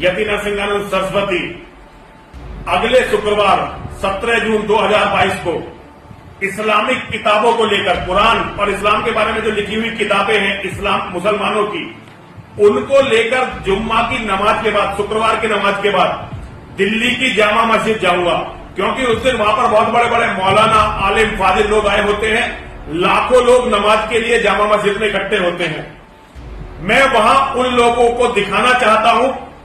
यति नरसिंहानंद सरस्वती अगले शुक्रवार 17 जून 2022 को इस्लामिक किताबों को लेकर, कुरान और इस्लाम के बारे में जो लिखी हुई किताबें हैं इस्लाम मुसलमानों की, उनको लेकर जुम्मा की नमाज़ के बाद, शुक्रवार की नमाज़ के बाद दिल्ली की जामा मस्जिद जाऊँगा। क्योंकि उस दिन वहाँ पर बहुत बड़े बड़े मौलाना, आलिम, फाजिल लोग आए होते हैं। लाखों लोग नमाज़ के लिए जामा मस्जिद में इकट्ठे होते हैं। मैं वहाँ उन लोगों को दिखाना चाहता हूँ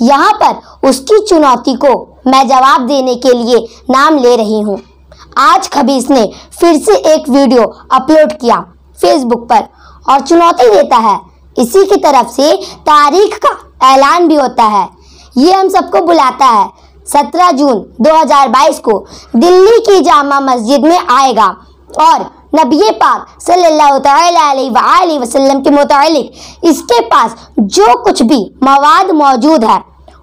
यहाँ पर उसकी चुनौती को मैं जवाब देने के लिए नाम ले रही हूँ। आज खबीस ने फिर से एक वीडियो अपलोड किया फेसबुक पर और चुनौती देता है। इसी की तरफ़ से तारीख का ऐलान भी होता है। ये हम सबको बुलाता है। 17 जून 2022 को दिल्ली की जामा मस्जिद में आएगा और नबी पाक सल्लल्लाहु अलैहि वसल्लम के मुतालिक इसके पास जो कुछ भी मवाद मौजूद है,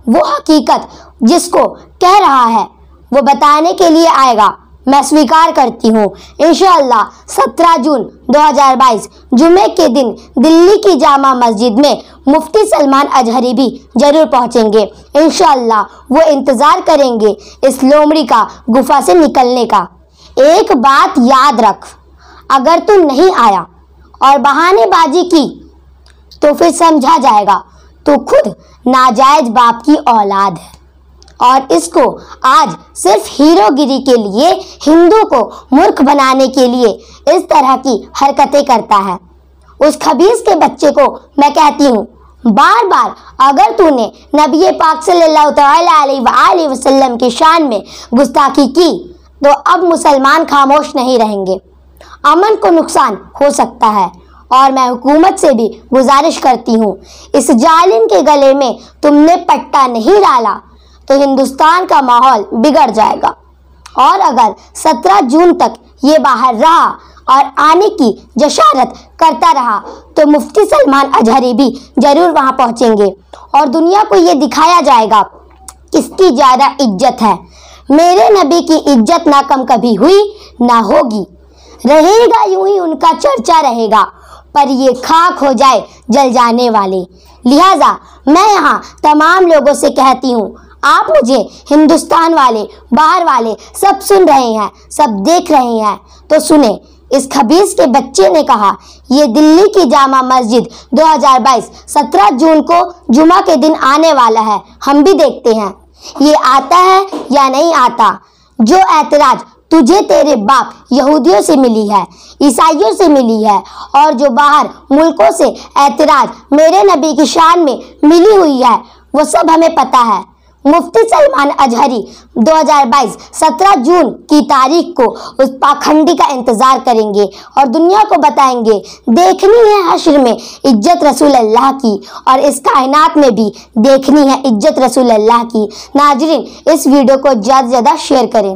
वो हकीकत जिसको कह रहा है, वो बताने के लिए आएगा। मैं स्वीकार करती हूँ इनशाला 17 जून 2022 जुमे के दिन दिल्ली की जामा मस्जिद में मुफ्ती सलमान अजहरी भी ज़रूर पहुँचेंगे। इनशाला वो इंतज़ार करेंगे इस लोमड़ी का गुफा से निकलने का। एक बात याद रख अगर तू नहीं आया और बहानेबाजी की तो फिर समझा जाएगा तो खुद नाजायज बाप की औलाद है। और इसको आज सिर्फ़ हीरोगिरी के लिए, हिंदू को मूर्ख बनाने के लिए इस तरह की हरकतें करता है। उस खबीस के बच्चे को मैं कहती हूँ बार बार अगर तूने नबी पाक सल्लल्लाहु वसल्लम की शान में गुस्ताखी की तो अब मुसलमान खामोश नहीं रहेंगे। अमन को नुकसान हो सकता है और मैं हुकूमत से भी गुजारिश करती हूँ। इस जालिम के गले में तुमने पट्टा नहीं डाला तो हिंदुस्तान का माहौल बिगड़ जाएगा। और अगर 17 जून तक ये बाहर रहा और आने की जशारत करता रहा तो मुफ्ती सलमान अजहरी भी ज़रूर वहाँ पहुँचेंगे। और दुनिया को ये दिखाया जाएगा, किसकी ज़्यादा इज़्ज़त है। मेरे नबी की इज़्ज़त ना कम कभी हुई, ना होगी। रहेगा यूँ ही उनका चर्चा रहेगा, पर ये खाक हो जाए जल जाने वाले। लिहाजा मैं यहाँ तमाम लोगों से कहती हूँ, आप मुझे हिंदुस्तान वाले, बाहर वाले सब सुन रहे हैं, सब देख रहे हैं। तो सुने, इस खबीस के बच्चे ने कहा, ये दिल्ली की जामा मस्जिद 2022 17 जून को जुमा के दिन आने वाला है, हम भी देखते हैं। ये आता है या नहीं आता? जो ऐतराज तुझे तेरे बाप यहूदियों से मिली है, ईसाइयों से मिली है, और जो बाहर मुल्कों से ऐतराज मेरे नबी की शान में मिली हुई है, वो सब हमें पता है। मुफ्ती सलमान अजहरी 2022 17 जून की तारीख को उस पाखंडी का इंतज़ार करेंगे और दुनिया को बताएँगे, देखनी है हश्र में इज़्ज़त रसूल अल्लाह की, और इस कायनात में भी देखनी है इज़्ज़त रसूल अल्लाह की। नाजरीन, इस वीडियो को ज़्यादा से ज़्यादा शेयर करें।